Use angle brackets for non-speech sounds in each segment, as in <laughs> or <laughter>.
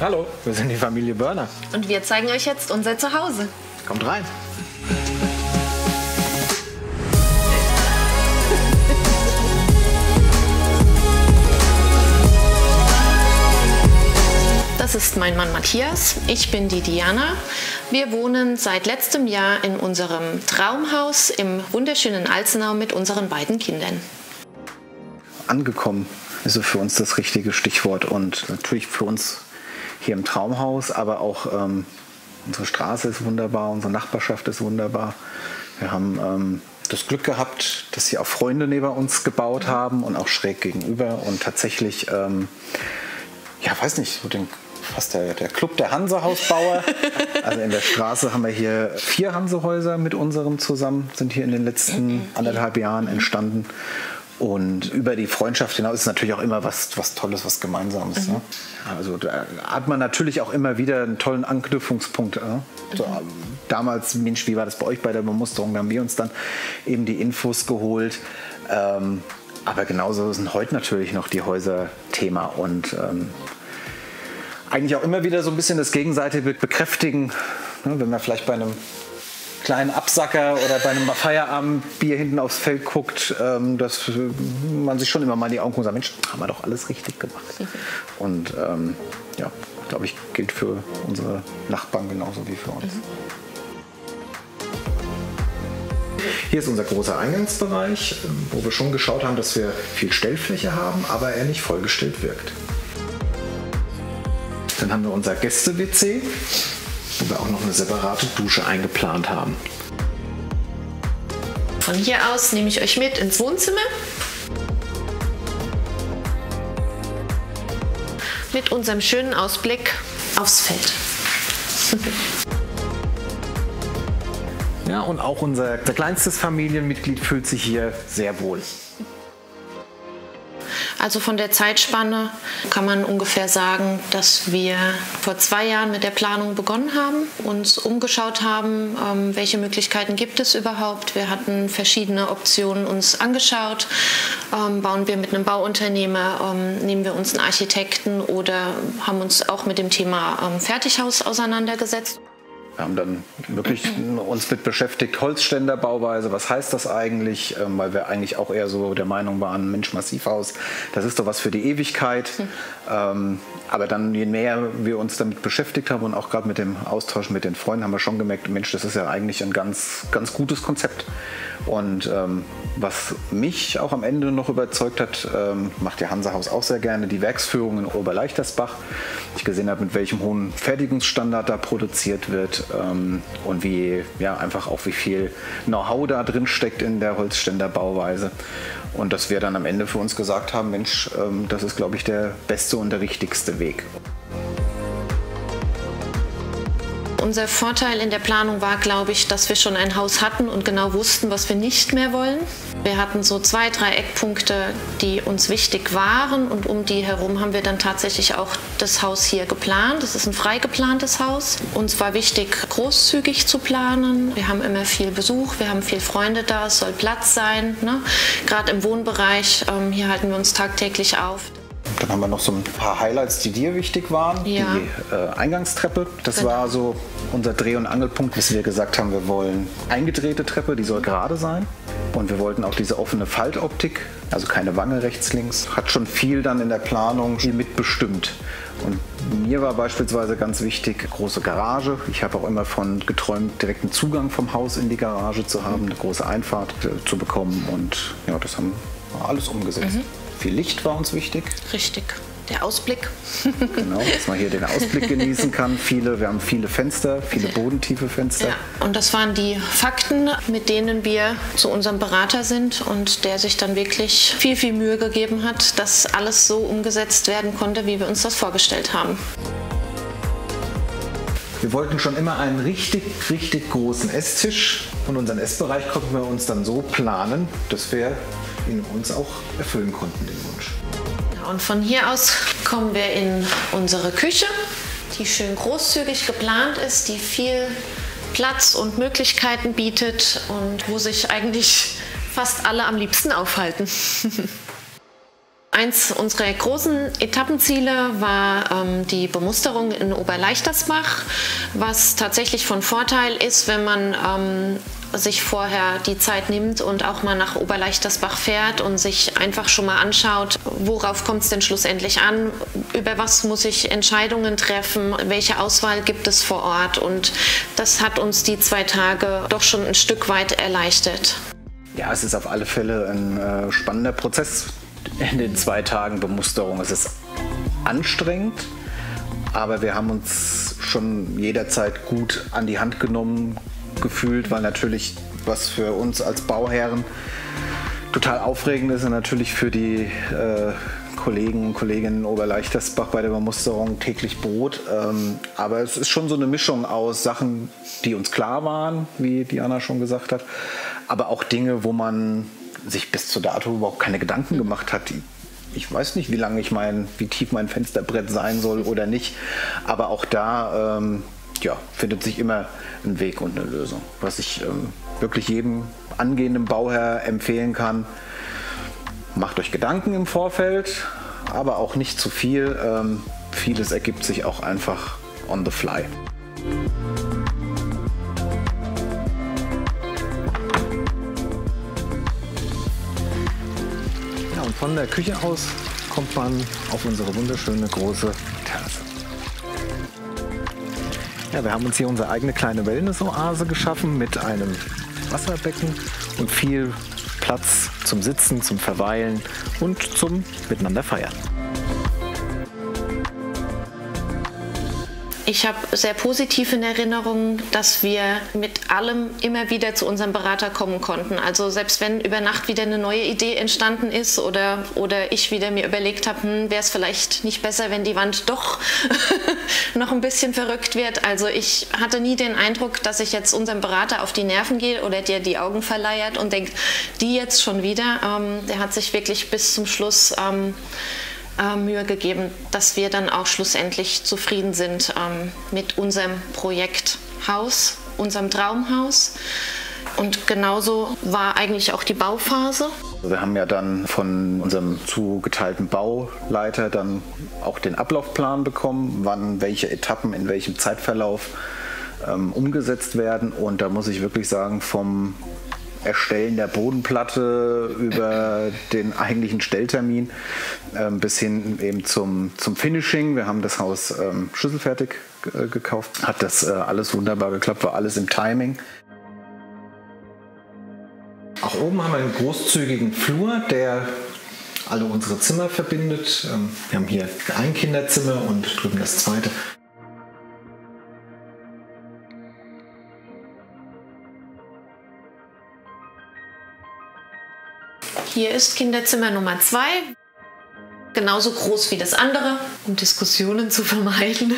Hallo, wir sind die Familie Börner. Und wir zeigen euch jetzt unser Zuhause. Kommt rein. Das ist mein Mann Matthias. Ich bin die Diana. Wir wohnen seit letztem Jahr in unserem Traumhaus im wunderschönen Alzenau mit unseren beiden Kindern. Angekommen ist für uns das richtige Stichwort und natürlich für uns hier im Traumhaus, aber auch ähm, unsere Straße ist wunderbar, unsere Nachbarschaft ist wunderbar. Wir haben ähm, das Glück gehabt, dass hier auch Freunde neben uns gebaut haben und auch schräg gegenüber und tatsächlich, ähm, ja, weiß nicht, so den, fast der, der Club der Hansehausbauer. <laughs> also in der Straße haben wir hier vier Hansehäuser mit unserem zusammen, sind hier in den letzten anderthalb Jahren entstanden. Und über die Freundschaft hinaus ist natürlich auch immer was, was Tolles, was Gemeinsames. Mhm. Ne? Also da hat man natürlich auch immer wieder einen tollen Anknüpfungspunkt. Ne? So, mhm. Damals, Mensch, wie war das bei euch bei der Bemusterung? Da haben wir uns dann eben die Infos geholt. Ähm, aber genauso sind heute natürlich noch die Häuser Thema und ähm, eigentlich auch immer wieder so ein bisschen das gegenseitige Bekräftigen, ne? wenn man vielleicht bei einem kleinen Absacker oder bei einem Feierabendbier hinten aufs Feld guckt, ähm, dass man sich schon immer mal in die Augen guckt und sagt, Mensch, haben wir doch alles richtig gemacht. Und ähm, ja, glaube ich, gilt für unsere Nachbarn genauso wie für uns. Mhm. Hier ist unser großer Eingangsbereich, ähm, wo wir schon geschaut haben, dass wir viel Stellfläche haben, aber er nicht vollgestellt wirkt. Dann haben wir unser Gäste-WC wo wir auch noch eine separate Dusche eingeplant haben. Von hier aus nehme ich euch mit ins Wohnzimmer. Mit unserem schönen Ausblick aufs Feld. <laughs> Ja, und auch unser kleinstes Familienmitglied fühlt sich hier sehr wohl. Also von der Zeitspanne kann man ungefähr sagen, dass wir vor zwei Jahren mit der Planung begonnen haben, uns umgeschaut haben, ähm, welche Möglichkeiten gibt es überhaupt. Wir hatten verschiedene Optionen uns angeschaut. Ähm, bauen wir mit einem Bauunternehmer, ähm, nehmen wir uns einen Architekten oder haben uns auch mit dem Thema Fertighaus auseinandergesetzt. Wir haben dann wirklich uns mit beschäftigt, Holzständerbauweise, was heißt das eigentlich? Ähm, weil wir eigentlich auch eher so der Meinung waren, Mensch, Massivhaus, das ist doch was für die Ewigkeit. Mhm. aber dann, je mehr wir uns damit beschäftigt haben und auch gerade mit dem Austausch mit den Freunden, haben wir schon gemerkt, Mensch, das ist ja eigentlich ein ganz, ganz gutes Konzept. Und ähm, was mich auch am Ende noch überzeugt hat, ähm, macht ja Hansahaus auch sehr gerne, die Werksführung in Oberleichtersbach. Ich gesehen habe, mit welchem hohen Fertigungsstandard da produziert wird ähm, und wie ja einfach auch wie viel Know-how da drin steckt in der Holzständerbauweise. Und dass wir dann am Ende für uns gesagt haben, Mensch, ähm, das ist, glaube ich, der beste und der richtigste Weg. Unser Vorteil in der Planung war, glaube ich, dass wir schon ein Haus hatten und genau wussten, was wir nicht mehr wollen. Wir hatten so zwei, drei Eckpunkte, die uns wichtig waren und um die herum haben wir dann tatsächlich auch das Haus hier geplant. Das ist ein frei geplantes Haus. Uns war wichtig, großzügig zu planen. Wir haben immer viel Besuch, wir haben viel Freunde da, es soll Platz sein. Ne? Gerade im Wohnbereich, ähm, hier halten wir uns tagtäglich auf. Dann haben wir noch so ein paar Highlights, die dir wichtig waren. Ja. Die äh, Eingangstreppe, das genau. war so unser Dreh- und Angelpunkt, bis wir gesagt haben, wir wollen eingedrehte Treppe, die soll gerade sein. Und wir wollten auch diese offene Faltoptik, also keine Wange rechts, links. Hat schon viel dann in der Planung hier mitbestimmt. Und mir war beispielsweise ganz wichtig, große Garage. Ich habe auch immer von geträumt, direkten Zugang vom Haus in die Garage zu haben, eine große Einfahrt äh, zu bekommen. Und ja, das haben wir alles umgesetzt. Mhm. Viel Licht war uns wichtig. Richtig. Der Ausblick. genau, dass man hier den Ausblick <laughs> genießen kann. Viele, wir haben viele Fenster, viele bodentiefe Fenster. Ja, und das waren die Fakten, mit denen wir zu unserem Berater sind und der sich dann wirklich viel, viel Mühe gegeben hat, dass alles so umgesetzt werden konnte, wie wir uns das vorgestellt haben. Wir wollten schon immer einen richtig, richtig großen Esstisch und unseren Essbereich konnten wir uns dann so planen, dass wir ihn uns auch erfüllen konnten, den Wunsch. Und von hier aus kommen wir in unsere Küche, die schön großzügig geplant ist, die viel Platz und Möglichkeiten bietet und wo sich eigentlich fast alle am liebsten aufhalten. <laughs> Eins unserer großen Etappenziele war ähm, die Bemusterung in Oberleichtersbach, was tatsächlich von Vorteil ist, wenn man ähm, sich vorher die Zeit nimmt und auch mal nach Oberleichtersbach fährt und sich einfach schon mal anschaut, worauf kommt es denn schlussendlich an, über was muss ich Entscheidungen treffen, welche Auswahl gibt es vor Ort. Und das hat uns die zwei Tage doch schon ein Stück weit erleichtert. Ja, es ist auf alle Fälle ein äh, spannender Prozess in den zwei Tagen Bemusterung. Es ist anstrengend, aber wir haben uns schon jederzeit gut an die Hand genommen, gefühlt, weil natürlich was für uns als Bauherren total aufregend ist und natürlich für die äh, Kollegen und Kolleginnen in Oberleichtersbach bei der Bemusterung täglich Brot. Ähm, aber es ist schon so eine Mischung aus Sachen, die uns klar waren, wie Diana schon gesagt hat, aber auch Dinge, wo man sich bis zu dato überhaupt keine Gedanken gemacht hat. Ich weiß nicht, wie lange ich mein, wie tief mein Fensterbrett sein soll oder nicht. Aber auch da ähm, ja, findet sich immer ein Weg und eine Lösung. Was ich ähm, wirklich jedem angehenden Bauherr empfehlen kann, macht euch Gedanken im Vorfeld, aber auch nicht zu viel. Ähm, vieles ergibt sich auch einfach on the fly. Ja, und von der Küche aus kommt man auf unsere wunderschöne große Terrasse. Ja, wir haben uns hier unsere eigene kleine Wellness-Oase geschaffen mit einem Wasserbecken und viel Platz zum Sitzen, zum Verweilen und zum Miteinander feiern. Ich habe sehr positiv in Erinnerung, dass wir mit allem immer wieder zu unserem Berater kommen konnten. Also selbst wenn über Nacht wieder eine neue Idee entstanden ist oder, oder ich wieder mir überlegt habe, hm, wäre es vielleicht nicht besser, wenn die Wand doch <laughs> noch ein bisschen verrückt wird. Also ich hatte nie den Eindruck, dass ich jetzt unserem Berater auf die Nerven gehe oder der die Augen verleiert und denkt, die jetzt schon wieder. Ähm, der hat sich wirklich bis zum Schluss ähm, äh, Mühe gegeben, dass wir dann auch schlussendlich zufrieden sind ähm, mit unserem Projekthaus, unserem Traumhaus. Und genauso war eigentlich auch die Bauphase. Wir haben ja dann von unserem zugeteilten Bauleiter dann auch den Ablaufplan bekommen, wann welche Etappen in welchem Zeitverlauf ähm, umgesetzt werden. Und da muss ich wirklich sagen, vom Erstellen der Bodenplatte über den eigentlichen Stelltermin ähm, bis hin eben zum, zum Finishing. Wir haben das Haus ähm, schlüsselfertig äh, gekauft. Hat das äh, alles wunderbar geklappt, war alles im Timing. Auch oben haben wir einen großzügigen Flur, der alle unsere Zimmer verbindet. Ähm, wir haben hier ein Kinderzimmer und drüben das zweite. Hier ist Kinderzimmer Nummer zwei. Genauso groß wie das andere, um Diskussionen zu vermeiden.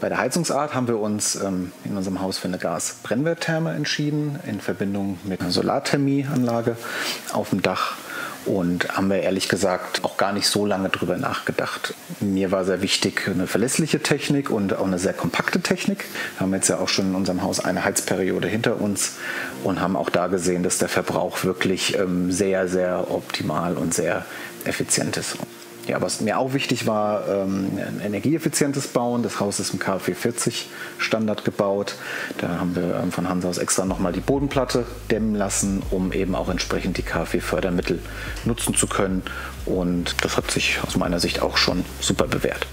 Bei der Heizungsart haben wir uns ähm, in unserem Haus für eine Gasbrennwerttherme entschieden, in Verbindung mit einer Solarthermieanlage auf dem Dach und haben wir ehrlich gesagt auch gar nicht so lange drüber nachgedacht. Mir war sehr wichtig eine verlässliche Technik und auch eine sehr kompakte Technik. Wir haben jetzt ja auch schon in unserem Haus eine Heizperiode hinter uns und haben auch da gesehen, dass der Verbrauch wirklich ähm, sehr, sehr optimal und sehr effizient ist. Ja, was mir auch wichtig war, ähm, ein energieeffizientes Bauen. Das Haus ist im KfW 40 Standard gebaut. Da haben wir ähm, von Hansa aus extra nochmal die Bodenplatte dämmen lassen, um eben auch entsprechend die KfW-Fördermittel nutzen zu können. Und das hat sich aus meiner Sicht auch schon super bewährt.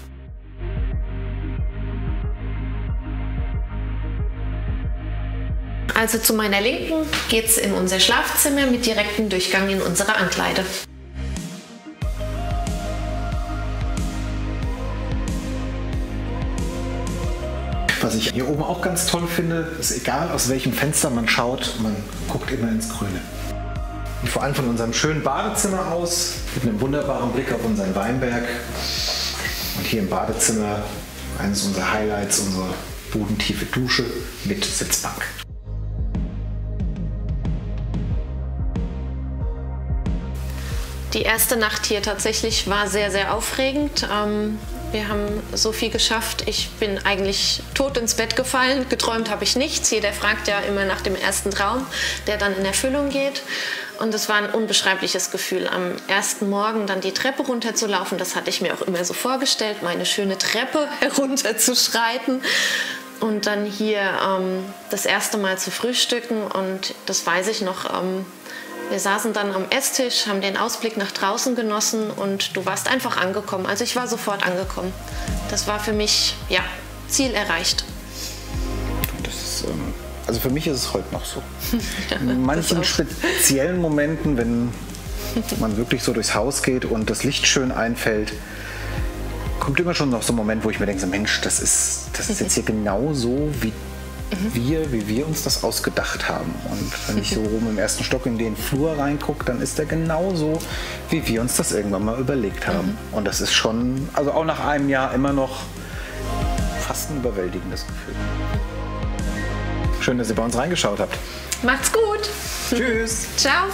Also zu meiner Linken geht es in unser Schlafzimmer mit direktem Durchgang in unsere Ankleide. Ich hier oben auch ganz toll finde, ist egal aus welchem Fenster man schaut, man guckt immer ins Grüne. Und vor allem von unserem schönen Badezimmer aus, mit einem wunderbaren Blick auf unseren Weinberg. Und hier im Badezimmer eines unserer Highlights, unsere bodentiefe Dusche mit Sitzbank. Die erste Nacht hier tatsächlich war sehr, sehr aufregend. Wir haben so viel geschafft. Ich bin eigentlich tot ins Bett gefallen. Geträumt habe ich nichts. Jeder fragt ja immer nach dem ersten Traum, der dann in Erfüllung geht. Und es war ein unbeschreibliches Gefühl, am ersten Morgen dann die Treppe runterzulaufen. Das hatte ich mir auch immer so vorgestellt, meine schöne Treppe <laughs> herunterzuschreiten. Und dann hier ähm, das erste Mal zu frühstücken. Und das weiß ich noch. Ähm, wir saßen dann am Esstisch, haben den Ausblick nach draußen genossen und du warst einfach angekommen. Also ich war sofort angekommen. Das war für mich, ja, Ziel erreicht. Das ist, ähm, also für mich ist es heute noch so. <laughs> In manchen speziellen Momenten, wenn man wirklich so durchs Haus geht und das Licht schön einfällt, kommt immer schon noch so ein Moment, wo ich mir denke, so, Mensch, das ist, das ist jetzt hier <laughs> genau so, wie wir, wie wir uns das ausgedacht haben. Und wenn ich so oben im ersten Stock in den Flur reingucke, dann ist der genauso, wie wir uns das irgendwann mal überlegt haben. Und das ist schon, also auch nach einem Jahr immer noch fast ein überwältigendes Gefühl. Schön, dass ihr bei uns reingeschaut habt. Macht's gut. Tschüss. Ciao.